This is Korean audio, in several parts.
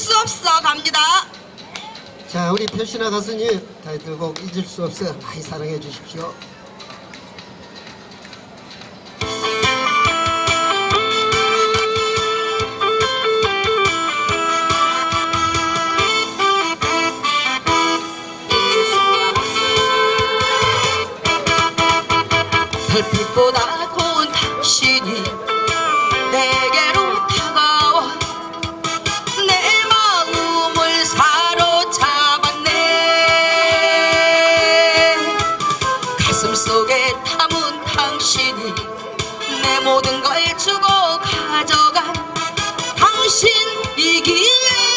수 없어 갑니다. 자, 우리 표신아 가수님 타이틀곡 잊을 수 없어 많이 사랑해 주십시오. 별빛보다 모든 걸 주고 가져간 당신이기에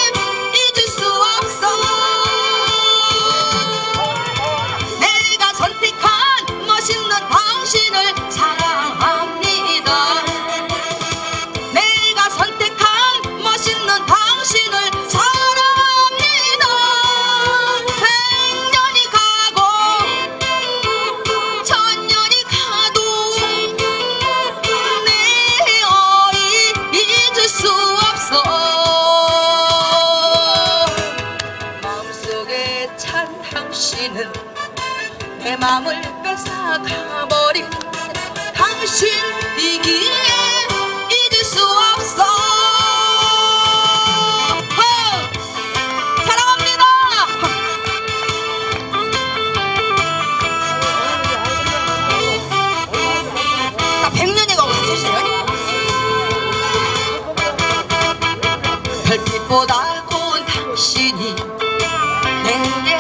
내 맘을 뺏어가버린 당신이기에 잊을 수 없어 호! 사랑합니다? 별빛보다 고운 당신이 내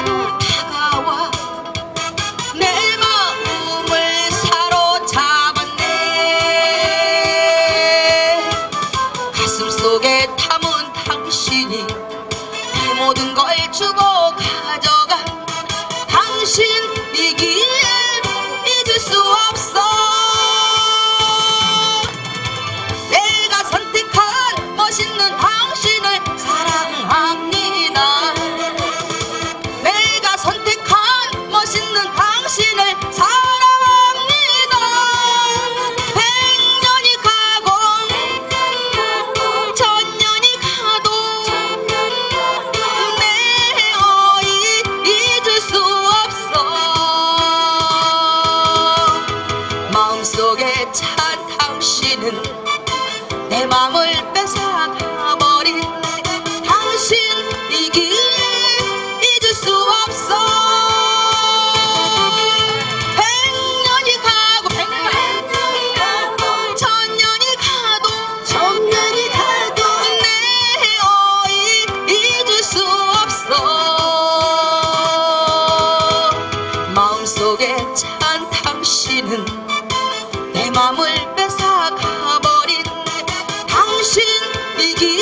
모 속에 찬 당신은 내 맘을 뺏어가버린 당신이기에 잊을 수 없어. 백년이 가고 백년이 가고 천년이 가도 천년이 가도 내 어이 잊을 수 없어. 마음속에 찬 당신은 내 맘을 뺏어 가버린 당신 이기에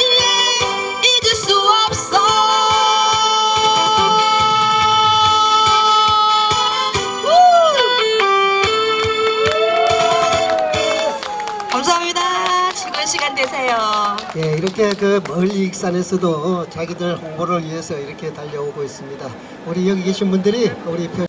잊을 수 없어 우! 감사합니다. 즐거운 시간 되세요. 예, 이렇게 그 멀리 익산에서도 자기들 홍보를 위해서 이렇게 달려오고 있습니다. 우리 여기 계신 분들이 우리 표